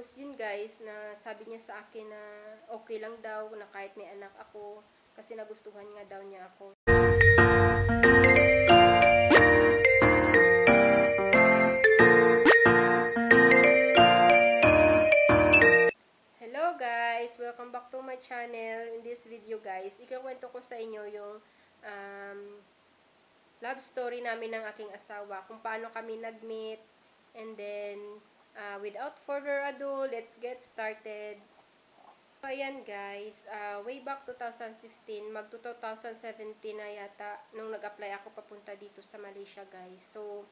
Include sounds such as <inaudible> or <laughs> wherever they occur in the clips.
Tapos, yun guys, na sabi niya sa akin na okay lang daw na kahit may anak ako kasi nagustuhan nga daw niya ako. Hello guys! Welcome back to my channel. In this video guys, ikakwento ko sa inyo yung um, love story namin ng aking asawa. Kung paano kami nag-meet. And then, uh, without further ado, let's get started. So, ayan guys, uh, way back 2016, mag 2017 na yata, nung nag-apply ako papunta dito sa Malaysia guys. So,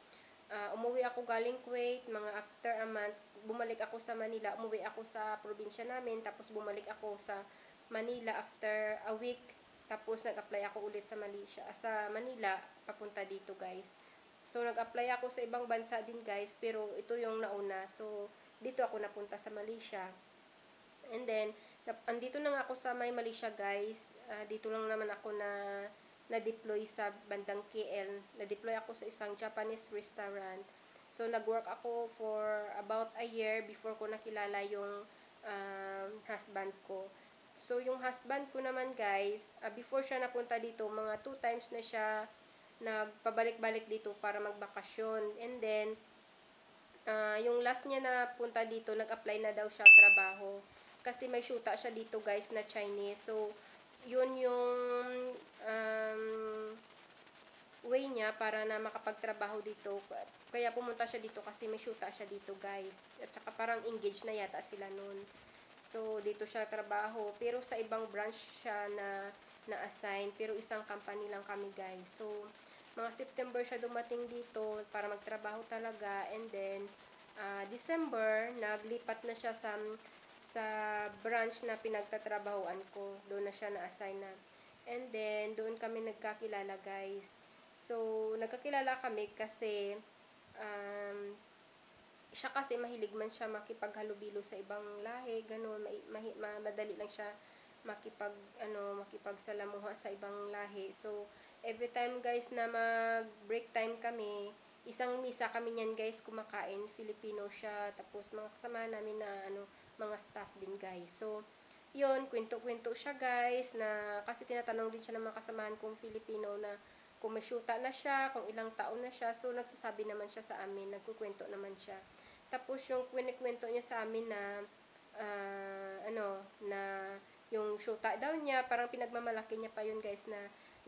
uh, umuwi ako galing Kuwait, mga after a month, bumalik ako sa Manila, umuwi ako sa probinsya namin, tapos bumalik ako sa Manila after a week, tapos nag-apply ako ulit sa Malaysia, sa Manila, papunta dito guys. So, nag-apply ako sa ibang bansa din guys, pero ito yung nauna. So, dito ako napunta sa Malaysia. And then, andito na nga ako sa may Malaysia guys. Uh, dito lang naman ako na na-deploy sa bandang KL. Na-deploy ako sa isang Japanese restaurant. So, nag-work ako for about a year before ko nakilala yung um, husband ko. So, yung husband ko naman guys, uh, before siya napunta dito, mga two times na siya nagpabalik-balik dito para magbakasyon. And then, uh, yung last niya na punta dito, nag-apply na daw siya trabaho. Kasi may shoota siya dito guys na Chinese. So, yun yung um, way niya para na makapagtrabaho dito. Kaya pumunta siya dito kasi may shoota siya dito guys. At saka parang engaged na yata sila noon. So, dito siya trabaho. Pero sa ibang branch siya na na-assign. Pero isang company lang kami guys. So, mga September siya dumating dito para magtrabaho talaga. And then, uh, December, naglipat na siya sa, sa branch na pinagtatrabahoan ko. Doon na siya na-assign na. And then, doon kami nagkakilala guys. So, nagkakilala kami kasi um, siya kasi mahilig man siya makipaghalubilo sa ibang lahi, ganun, ma, ma, madali lang siya makipag ano makipagsalamuha sa ibang lahi. So every time guys na mag break time kami, isang misa kami niyan guys kumakain, Filipino siya, tapos mga kasama namin na ano mga staff din guys. So yon kwento-kwento siya guys na kasi tinatanong din siya ng mga kasamahan kong Filipino na kung may syuta na siya, kung ilang taon na siya. So, nagsasabi naman siya sa amin, nagkukwento naman siya. Tapos, yung kwento niya sa amin na, uh, ano, na yung syuta daw niya, parang pinagmamalaki niya pa yun guys, na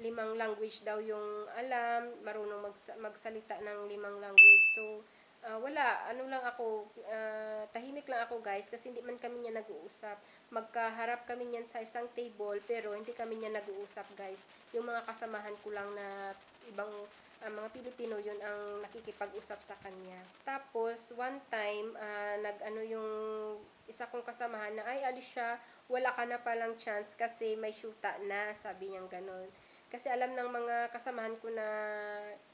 limang language daw yung alam, marunong magsa magsalita ng limang language. So, uh, wala, ano lang ako, uh, tahimik lang ako guys, kasi hindi man kami niya nag-uusap. Magkaharap kami niyan sa isang table, pero hindi kami niya nag-uusap guys. Yung mga kasamahan ko lang na ibang uh, mga Pilipino yun ang nakikipag-usap sa kanya. Tapos, one time, uh, nag-ano yung isa kong kasamahan na, ay, Alicia, wala ka na palang chance kasi may shoota na, sabi niyang ganun. Kasi alam ng mga kasamahan ko na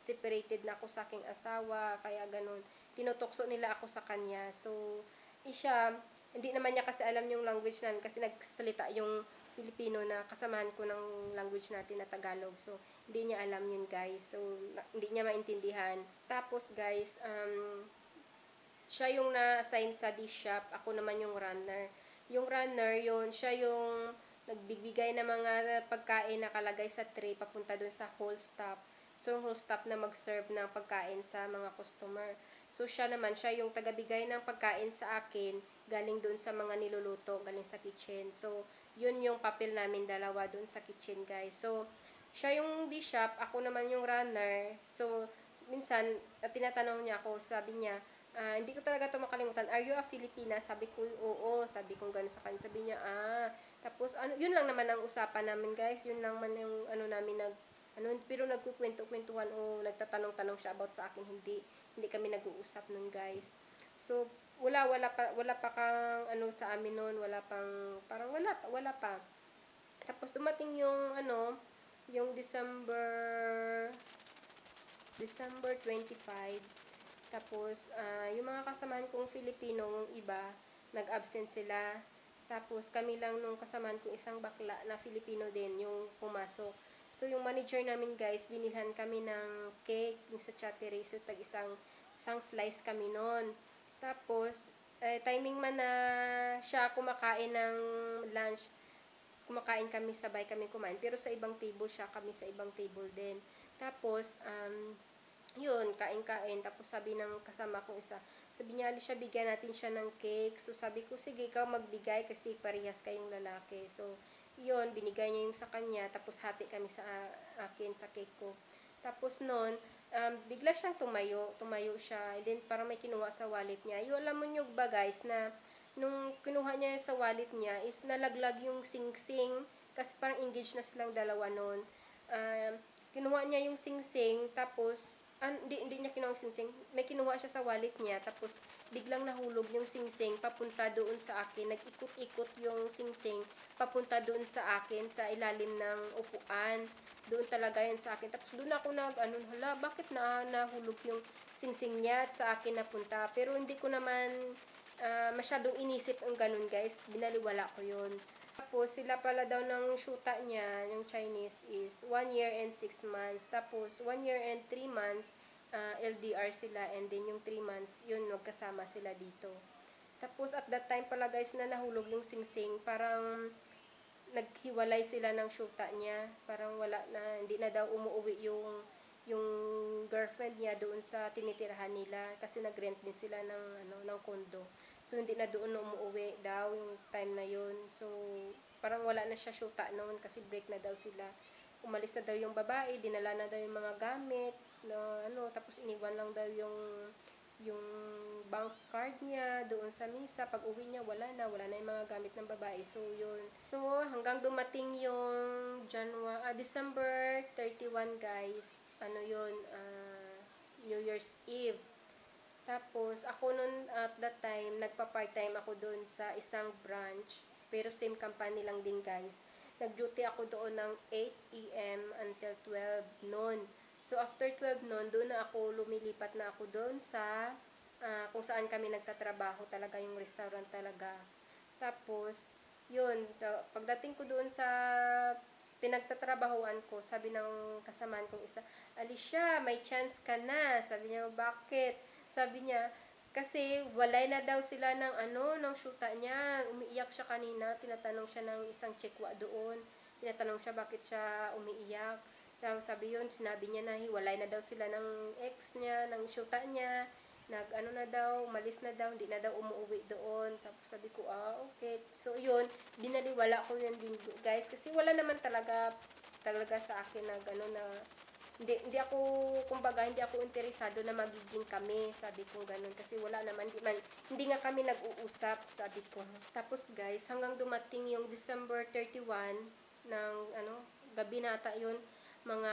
separated na ako sa aking asawa, kaya ganun. Tinutokso nila ako sa kanya. So, isya, hindi naman niya kasi alam yung language namin kasi nagsasalita yung Filipino na kasamahan ko ng language natin na Tagalog. So, hindi niya alam yun guys. So, na, hindi niya maintindihan. Tapos guys, um, siya yung na-assign sa dish shop. Ako naman yung runner. Yung runner, yun, siya yung nagbibigay ng mga pagkain na kalagay sa tray papunta dun sa whole stop. So, whole stop na mag-serve ng pagkain sa mga customer. So, siya naman, siya yung tagabigay ng pagkain sa akin galing dun sa mga niluluto, galing sa kitchen. So, yun yung papel namin dalawa dun sa kitchen, guys. So, siya yung dish shop, ako naman yung runner. So, minsan, at tinatanong niya ako, sabi niya, uh, hindi ko talaga ito makalimutan, are you a Filipina? Sabi ko, oo, sabi ko gano'n sa kanya. Sabi niya, ah, tapos, ano, yun lang naman ang usapan namin, guys. Yun lang man yung, ano namin, nag, ano, pero nagkukwento-kwentuhan o nagtatanong-tanong siya about sa akin, hindi, hindi kami nag-uusap nun, guys. So, wala, wala pa, wala pa kang, ano, sa amin nun, wala pang, parang wala, wala pa. Tapos, dumating yung, ano, yung December, December 25, tapos, uh, yung mga kasamahan kong Filipino, iba, nag-absent sila. Tapos, kami lang nung kasamahan kong isang bakla na Filipino din, yung pumasok. So, yung manager namin, guys, binilhan kami ng cake yung sa chattery. So, tag isang, isang slice kami noon. Tapos, eh, timing man na siya kumakain ng lunch, kumakain kami, sabay kami kumain. Pero sa ibang table siya, kami sa ibang table din. Tapos, um, yun, kain-kain. Tapos sabi ng kasama kong isa, sabi niya, siya, bigyan natin siya ng cake. So sabi ko, sige, ikaw magbigay kasi parehas kayong lalaki. So, yun, binigay niya yung sa kanya. Tapos hati kami sa uh, akin, sa cake ko. Tapos noon, um, bigla siyang tumayo. Tumayo siya. And then, parang may kinuha sa wallet niya. Yung alam mo nyo ba guys, na nung kinuha niya sa wallet niya, is nalaglag yung sing-sing. Kasi parang engaged na silang dalawa noon. Um, kinuha niya yung sing-sing, tapos hindi, hindi niya kinuha yung singsing. May kinuha siya sa wallet niya, tapos biglang nahulog yung singsing papunta doon sa akin. Nag-ikot-ikot yung singsing papunta doon sa akin, sa ilalim ng upuan. Doon talaga yan sa akin. Tapos doon ako nag, ano, hala, bakit na nahulog yung singsing niya at sa akin napunta. Pero hindi ko naman uh, masyadong inisip ang ganun guys. Binaliwala ko yun. Tapos, sila pala daw ng shoota niya, yung Chinese, is 1 year and 6 months. Tapos, 1 year and 3 months, uh, LDR sila. And then, yung 3 months, yun, magkasama sila dito. Tapos, at that time pala guys, na nahulog yung singsing, parang naghiwalay sila ng shoota niya. Parang wala na, hindi na daw umuwi yung yung girlfriend niya doon sa tinitirahan nila kasi nag-rent din sila ng ano ng condo. So, hindi na doon umuwi daw yung time na yun. So, parang wala na siya shoota noon kasi break na daw sila. Umalis na daw yung babae, dinala na daw yung mga gamit, na, ano, tapos iniwan lang daw yung yung bank card niya doon sa misa. Pag uwi niya, wala na. Wala na yung mga gamit ng babae. So, yun. So, hanggang dumating yung January, ah, December 31, guys. Ano yun? Uh, New Year's Eve. Tapos, ako nun at that time, nagpa-part-time ako doon sa isang branch. Pero same company lang din guys. Nag-duty ako doon ng 8 a.m. until 12 noon. So, after 12 noon, doon na ako, lumilipat na ako doon sa uh, kung saan kami nagtatrabaho talaga, yung restaurant talaga. Tapos, yun, pagdating ko doon sa pinagtatrabahoan ko, sabi ng kasamaan kong isa, Alicia, may chance ka na. Sabi niya, bakit? Sabi niya, kasi walay na daw sila ng ano, ng syuta niya. Umiiyak siya kanina, tinatanong siya ng isang chikwa doon. Tinatanong siya bakit siya umiiyak. Tapos sabi yun, sinabi niya na hiwalay na daw sila ng ex niya, ng syuta niya. Nag ano na daw, malis na daw, hindi na daw umuwi doon. Tapos sabi ko, ah, okay. So yun, binaliwala ko yan din guys. Kasi wala naman talaga, talaga sa akin na gano'n na hindi, hindi ako, kumbaga, hindi ako interesado na magiging kami, sabi ko ganun. Kasi wala naman, hindi, man, hindi nga kami nag-uusap, sabi ko. Tapos guys, hanggang dumating yung December 31 ng, ano, gabi nata yun, mga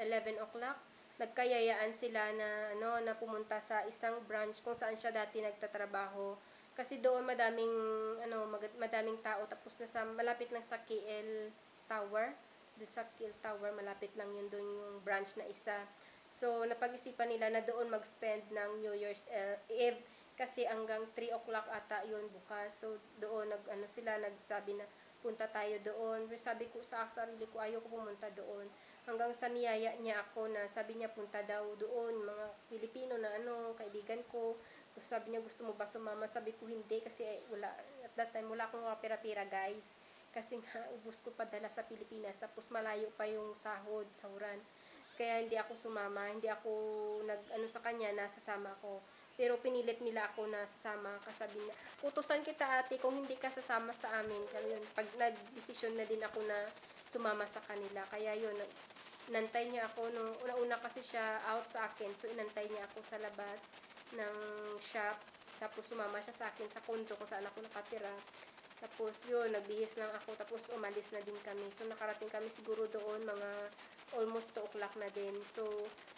11 um, o'clock, nagkayayaan sila na, ano, na pumunta sa isang branch kung saan siya dati nagtatrabaho. Kasi doon madaming, ano, madaming tao, tapos nasa, malapit lang sa KL Tower sa Kill Tower, malapit lang yun doon yung branch na isa. So, napag-isipan nila na doon mag-spend ng New Year's Eve kasi hanggang 3 o'clock ata yun bukas. So, doon nag, ano sila, nagsabi na punta tayo doon. Pero sabi ko sa sarili ko, ayaw ko pumunta doon. Hanggang sa niyaya niya ako na sabi niya punta daw doon, mga Pilipino na ano, kaibigan ko. Sabi niya, gusto mo ba sumama? Sabi ko, hindi kasi eh, wala, at that time, wala akong pera-pera guys. Kasi nga, ubus ko padala sa Pilipinas. Tapos malayo pa yung sahod, sahuran. Kaya hindi ako sumama. Hindi ako nag, ano sa kanya, nasasama ko. Pero pinilit nila ako na sasama. Kasabi na, utusan kita ate kung hindi ka sasama sa amin. Kaya yun, pag nag-desisyon na din ako na sumama sa kanila. Kaya yun, nantay niya ako. No, una-una kasi siya out sa akin. So, inantay niya ako sa labas ng shop. Tapos sumama siya sa akin sa kondo kung saan ako nakatira. Tapos yun, nagbihis lang ako. Tapos umalis na din kami. So nakarating kami siguro doon mga almost 2 o'clock na din. So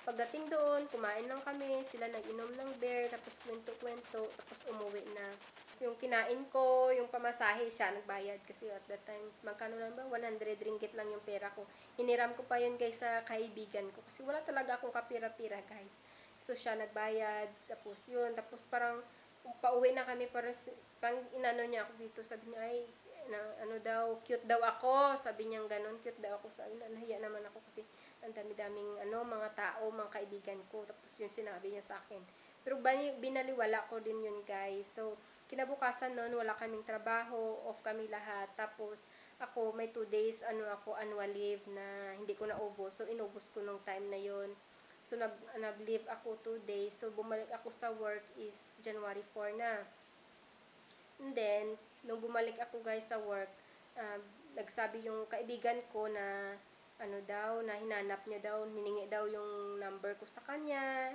pagdating doon, kumain lang kami. Sila nag-inom ng beer. Tapos kwento-kwento. Tapos umuwi na. So, yung kinain ko, yung pamasahe siya, nagbayad. Kasi at that time, magkano lang ba? 100 ringgit lang yung pera ko. Hiniram ko pa yun guys sa kaibigan ko. Kasi wala talaga akong kapira-pira guys. So siya nagbayad. Tapos yun. Tapos parang pauwi na kami para pang inano niya ako dito sabi niya ay na, ano daw cute daw ako sabi niya ganun cute daw ako sabi na nahiya naman ako kasi ang dami-daming ano mga tao mga kaibigan ko tapos yun sinabi niya sa akin Pero binaliwala ko din yun guys. So, kinabukasan noon wala kaming trabaho, off kami lahat. Tapos, ako may 2 days ano ako annual leave na hindi ko naubos. So, inubos ko nung time na yun. So, nag, nag-leave ako 2 days. So, bumalik ako sa work is January 4 na. And then, nung bumalik ako guys sa work, uh, nagsabi yung kaibigan ko na ano daw, na hinanap niya daw, hiningi daw yung number ko sa kanya.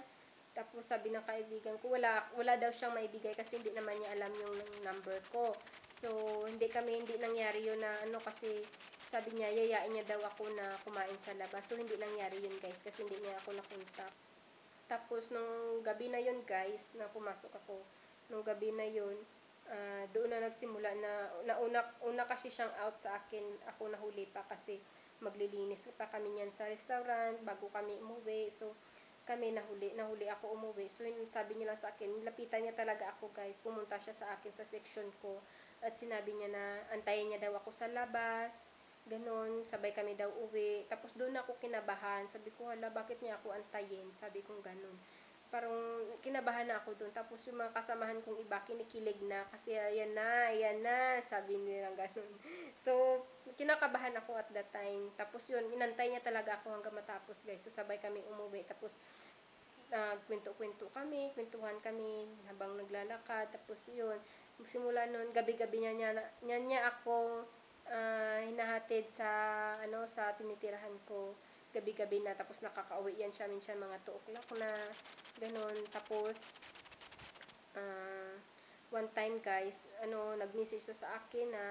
Tapos sabi ng kaibigan ko, wala, wala daw siyang maibigay kasi hindi naman niya alam yung number ko. So, hindi kami, hindi nangyari yun na ano kasi sabi niya, yayain niya daw ako na kumain sa labas. So, hindi nangyari yun guys kasi hindi niya ako nakontak. Tapos, nung gabi na yun guys, na pumasok ako, nung gabi na yun, uh, doon na nagsimula na, na una, una kasi siyang out sa akin, ako nahuli pa kasi maglilinis pa kami niyan sa restaurant bago kami umuwi. So, kami nahuli, nahuli ako umuwi. So, sabi niya lang sa akin, lapitan niya talaga ako guys. Pumunta siya sa akin sa section ko at sinabi niya na antayin niya daw ako sa labas Ganon, sabay kami daw uwi. Tapos doon ako kinabahan. Sabi ko, hala, bakit niya ako antayin? Sabi ko ganon. Parang kinabahan na ako doon. Tapos yung mga kasamahan kong iba, kinikilig na. Kasi ayan na, ayan na. Sabi nila ganon. <laughs> So, kinakabahan ako at that time. Tapos yun, inantay niya talaga ako hanggang matapos guys. So, sabay kami umuwi. Tapos, nagkwento-kwento uh, kami, kwentuhan kami habang naglalakad. Tapos yun, simula noon, gabi-gabi niya, niya, niya, niya ako uh, hinahatid sa ano sa tinitirahan ko. Gabi-gabi na tapos nakakauwi yan siya minsan mga 2 o'clock na ganun. Tapos uh, one time guys ano nag-message sa akin na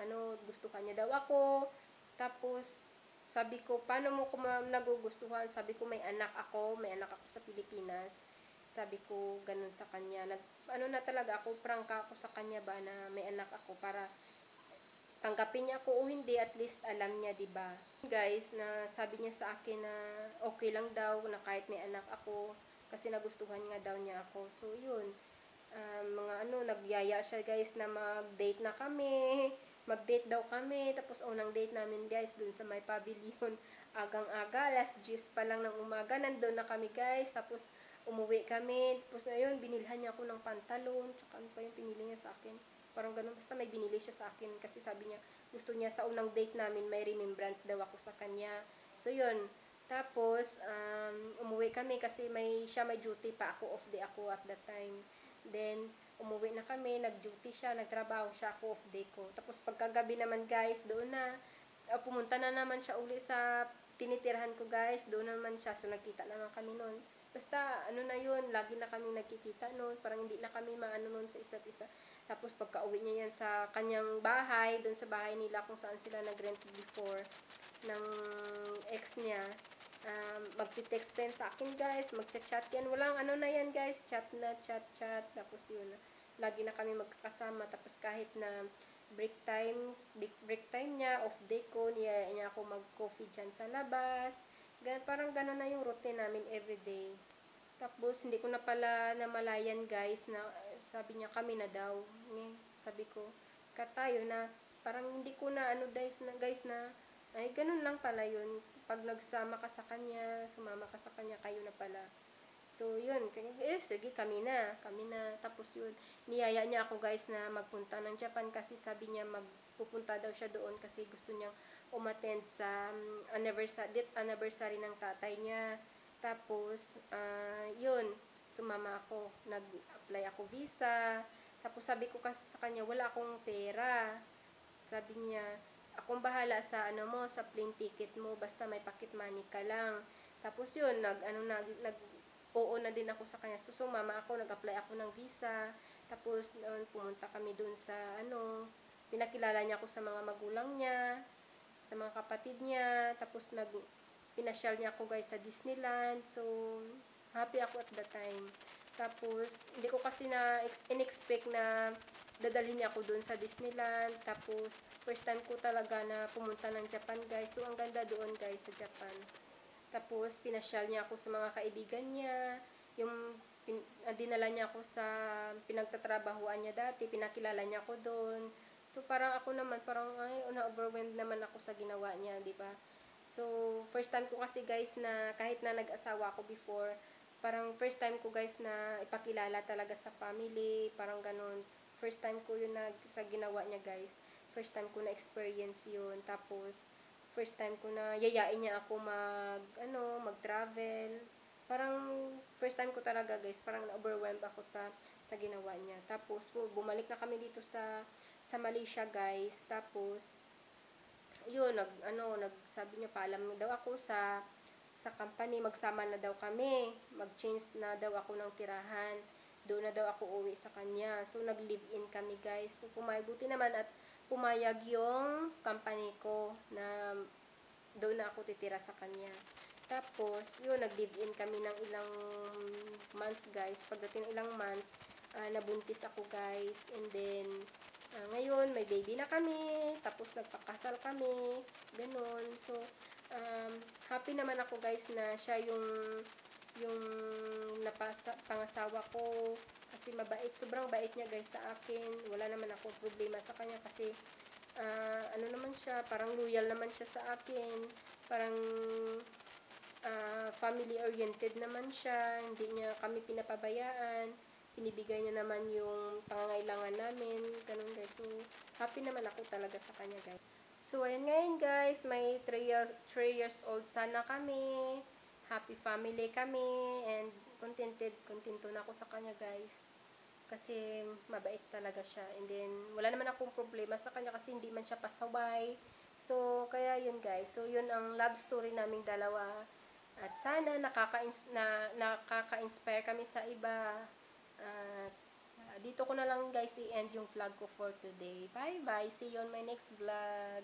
ano gusto kanya daw ako. Tapos sabi ko paano mo ko nagugustuhan? Sabi ko may anak ako may anak ako sa Pilipinas. Sabi ko ganun sa kanya. Nag ano na talaga ako prangka ako sa kanya ba na may anak ako para tanggapin niya ako o hindi, at least alam niya, 'di ba? Guys, na sabi niya sa akin na okay lang daw na kahit may anak ako kasi nagustuhan nga daw niya ako. So, 'yun. Um, mga ano, nagyaya siya guys na mag-date na kami. Mag-date daw kami. Tapos unang date namin guys dun sa may pavilion. <laughs> Agang-aga, last juice pa lang ng umaga. Nandun na kami guys. Tapos umuwi kami. Tapos ayun, binilhan niya ako ng pantalon. Tsaka ano pa yung pinili niya sa akin Parang ganun, basta may binili siya sa akin kasi sabi niya, gusto niya sa unang date namin, may remembrance daw ako sa kanya. So, yun. Tapos, um, umuwi kami kasi may, siya may duty pa ako, off day ako at that time. Then, umuwi na kami, nag-duty siya, nagtrabaho siya ako, off day ko. Tapos, pagkagabi naman guys, doon na, uh, pumunta na naman siya uli sa tinitirhan ko guys, doon naman siya. So, nagkita naman kami noon. Basta, ano na yun, lagi na kami nagkikita noon, parang hindi na kami maano noon sa isa't isa. Tapos, pagka uwi niya yan sa kanyang bahay, doon sa bahay nila kung saan sila nag-rent before ng ex niya, um, magti-text din sa akin guys, magchat-chat yan. Walang ano na yan guys, chat na, chat-chat. Tapos yun, lagi na kami magkakasama. Tapos kahit na break time, break time niya, off day ko, niya, niya ako mag-coffee dyan sa labas. Gan, parang gano'n na yung routine namin everyday. Tapos, hindi ko na pala namalayan guys na sabi niya kami na daw. Nge, sabi ko, katayo na, parang hindi ko na ano guys na, guys na, ay ganun lang pala yun. Pag nagsama ka sa kanya, sumama ka sa kanya, kayo na pala. So, yun. Eh, sige, kami na. Kami na. Tapos yun, niyaya niya ako guys na magpunta ng Japan kasi sabi niya magpupunta daw siya doon kasi gusto niyang umattend sa um, anniversary, death anniversary ng tatay niya. Tapos, uh, yun, sumama ako. Nag-apply ako visa. Tapos sabi ko kasi sa kanya, wala akong pera. Sabi niya, akong bahala sa ano mo, sa plane ticket mo, basta may pocket money ka lang. Tapos yun, nag, ano, nag, nag, oo na din ako sa kanya. So, sumama ako, nag-apply ako ng visa. Tapos, noon, pumunta kami dun sa, ano, pinakilala niya ako sa mga magulang niya sa mga kapatid niya. Tapos nag pinasyal niya ako guys sa Disneyland. So, happy ako at that time. Tapos, hindi ko kasi na in-expect na dadalhin niya ako doon sa Disneyland. Tapos, first time ko talaga na pumunta ng Japan guys. So, ang ganda doon guys sa Japan. Tapos, pinasyal niya ako sa mga kaibigan niya. Yung pin, uh, dinala niya ako sa pinagtatrabahuan niya dati. Pinakilala niya ako doon. So, parang ako naman, parang, ay, na-overwhelmed naman ako sa ginawa niya, di ba? So, first time ko kasi guys na kahit na nag-asawa ako before, parang first time ko guys na ipakilala talaga sa family, parang ganun. First time ko yun na, sa ginawa niya guys. First time ko na experience yun. Tapos, first time ko na yayain niya ako mag, ano, mag-travel. Parang, first time ko talaga guys, parang na-overwhelmed ako sa, sa ginawa niya. Tapos, bumalik na kami dito sa, sa Malaysia guys. Tapos, yun, nag, ano, nagsabi niya, paalam daw ako sa, sa company, magsama na daw kami. Mag-change na daw ako ng tirahan. Doon na daw ako uwi sa kanya. So, nag-live-in kami guys. So, pumayag, buti naman at pumayag yung company ko na doon na ako titira sa kanya. Tapos, yun, nag-live-in kami ng ilang months, guys. Pagdating ng ilang months, uh, nabuntis ako, guys. And then, uh, ngayon, may baby na kami. Tapos, nagpakasal kami. Ganon. So, um, happy naman ako, guys, na siya yung yung napasa, pangasawa ko kasi mabait, sobrang bait niya guys sa akin wala naman ako problema sa kanya kasi uh, ano naman siya, parang loyal naman siya sa akin parang uh, family oriented naman siya hindi niya kami pinapabayaan pinibigay niya naman yung pangangailangan namin ganun guys, so happy naman ako talaga sa kanya guys. So ayan ngayon guys, may 3 years, 3 years old sana kami. Happy family kami. And contented, contento na ako sa kanya guys. Kasi mabait talaga siya. And then wala naman akong problema sa kanya kasi hindi man siya pasaway. So kaya yun guys. So yun ang love story naming dalawa. At sana nakaka-inspire na, nakaka-inspire kami sa iba at uh, dito ko na lang guys i-end yung vlog ko for today. Bye bye see you on my next vlog